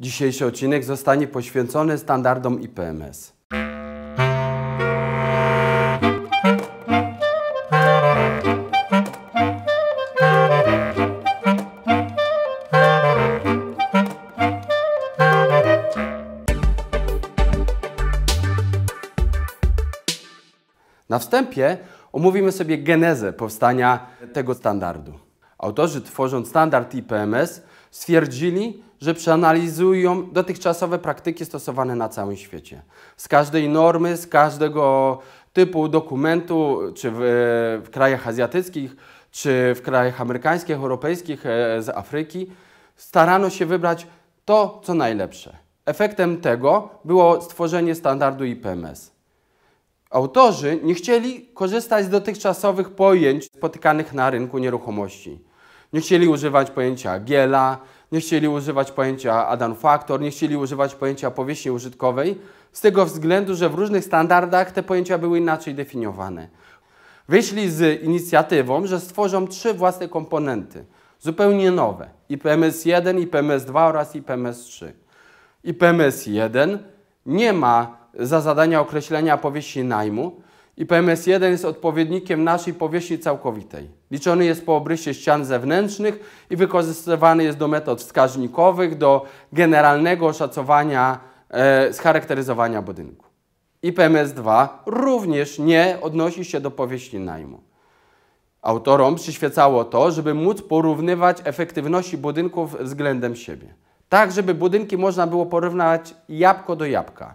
Dzisiejszy odcinek zostanie poświęcony standardom IPMS. Na wstępie omówimy sobie genezę powstania tego standardu. Autorzy, tworząc standard IPMS, stwierdzili, że przeanalizują dotychczasowe praktyki stosowane na całym świecie. Z każdej normy, z każdego typu dokumentu, czy w, w krajach azjatyckich, czy w krajach amerykańskich, europejskich, e, z Afryki, starano się wybrać to, co najlepsze. Efektem tego było stworzenie standardu IPMS. Autorzy nie chcieli korzystać z dotychczasowych pojęć spotykanych na rynku nieruchomości. Nie chcieli używać pojęcia Giela, nie chcieli używać pojęcia Adam Factor, nie chcieli używać pojęcia powierzchni użytkowej, z tego względu, że w różnych standardach te pojęcia były inaczej definiowane. Wyszli z inicjatywą, że stworzą trzy własne komponenty, zupełnie nowe: IPMS 1, IPMS 2 oraz IPMS 3. IPMS 1 nie ma za zadania określenia powierzchni najmu i PMS1 jest odpowiednikiem naszej powierzchni całkowitej. Liczony jest po obrysie ścian zewnętrznych i wykorzystywany jest do metod wskaźnikowych, do generalnego oszacowania, e, scharakteryzowania budynku. I PMS2 również nie odnosi się do powierzchni najmu. Autorom przyświecało to, żeby móc porównywać efektywności budynków względem siebie. Tak, żeby budynki można było porównać jabłko do jabłka.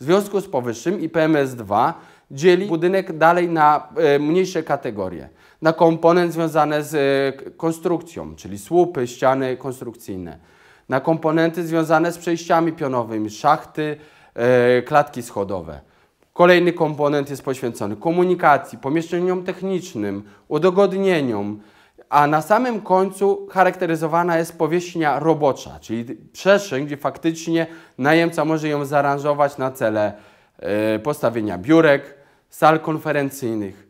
W związku z powyższym IPMS-2 dzieli budynek dalej na e, mniejsze kategorie. Na komponent związane z e, konstrukcją, czyli słupy, ściany konstrukcyjne. Na komponenty związane z przejściami pionowymi, szachty, e, klatki schodowe. Kolejny komponent jest poświęcony komunikacji, pomieszczeniom technicznym, udogodnieniom, a na samym końcu charakteryzowana jest powierzchnia robocza, czyli przestrzeń, gdzie faktycznie najemca może ją zaaranżować na cele postawienia biurek, sal konferencyjnych.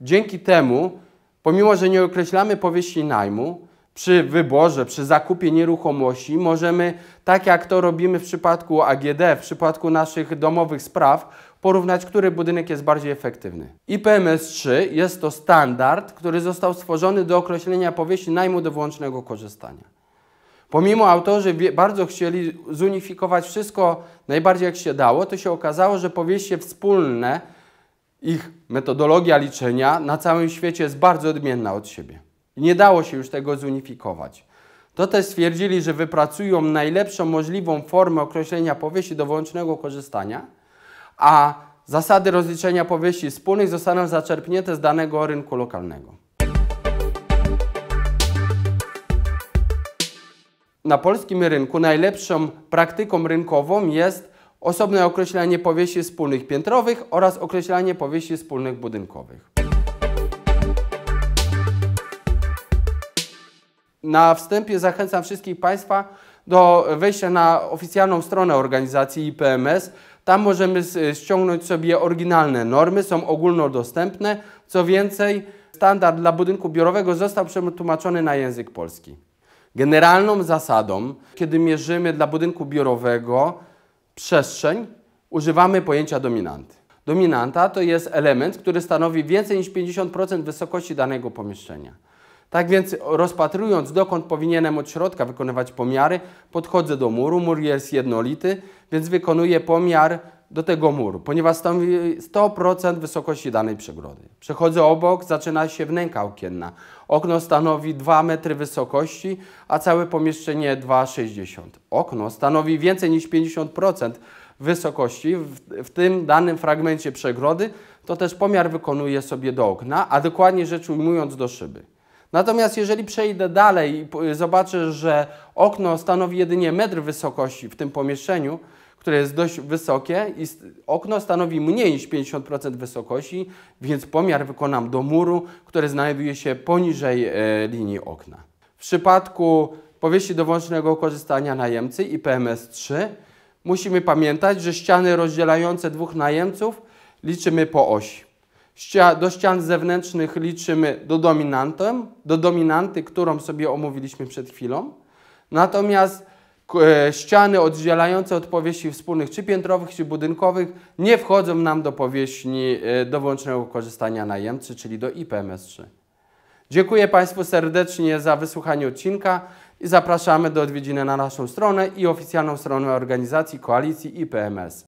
Dzięki temu, pomimo że nie określamy powierzchni najmu, przy wyborze, przy zakupie nieruchomości możemy, tak jak to robimy w przypadku AGD, w przypadku naszych domowych spraw, porównać, który budynek jest bardziej efektywny. IPMS-3 jest to standard, który został stworzony do określenia powierzchni najmu do wyłącznego korzystania. Pomimo autorzy bardzo chcieli zunifikować wszystko najbardziej jak się dało, to się okazało, że powierzchnie wspólne, ich metodologia liczenia na całym świecie jest bardzo odmienna od siebie. Nie dało się już tego zunifikować. To też stwierdzili, że wypracują najlepszą możliwą formę określenia powierzchni do wyłącznego korzystania, a zasady rozliczenia powierzchni wspólnych zostaną zaczerpnięte z danego rynku lokalnego. Na polskim rynku najlepszą praktyką rynkową jest osobne określenie powierzchni wspólnych piętrowych oraz określanie powierzchni wspólnych budynkowych. Na wstępie zachęcam wszystkich Państwa do wejścia na oficjalną stronę organizacji IPMS. Tam możemy ściągnąć sobie oryginalne normy, są ogólnodostępne. Co więcej, standard dla budynku biurowego został przetłumaczony na język polski. Generalną zasadą, kiedy mierzymy dla budynku biurowego przestrzeń, używamy pojęcia dominanty. Dominanta to jest element, który stanowi więcej niż 50% wysokości danego pomieszczenia. Tak więc rozpatrując dokąd powinienem od środka wykonywać pomiary, podchodzę do muru. Mur jest jednolity, więc wykonuję pomiar do tego muru, ponieważ stanowi 100% wysokości danej przegrody. Przechodzę obok, zaczyna się wnęka okienna. Okno stanowi 2 metry wysokości, a całe pomieszczenie 2,60. Okno stanowi więcej niż 50% wysokości w, w tym danym fragmencie przegrody, to też pomiar wykonuję sobie do okna, a dokładnie rzecz ujmując do szyby. Natomiast jeżeli przejdę dalej i zobaczę, że okno stanowi jedynie metr wysokości w tym pomieszczeniu, które jest dość wysokie i okno stanowi mniej niż 50% wysokości, więc pomiar wykonam do muru, który znajduje się poniżej e, linii okna. W przypadku powierzchni dowolnego korzystania najemcy i PMS-3 musimy pamiętać, że ściany rozdzielające dwóch najemców liczymy po osi do ścian zewnętrznych liczymy do dominantem, do dominanty, którą sobie omówiliśmy przed chwilą. Natomiast Ściany oddzielające od powierzchni wspólnych, czy piętrowych, czy budynkowych, nie wchodzą nam do powierzchni e, do wyłącznego korzystania najemcy, czyli do IPMS3. Dziękuję Państwu serdecznie za wysłuchanie odcinka i zapraszamy do odwiedziny na naszą stronę i oficjalną stronę organizacji Koalicji IPMS.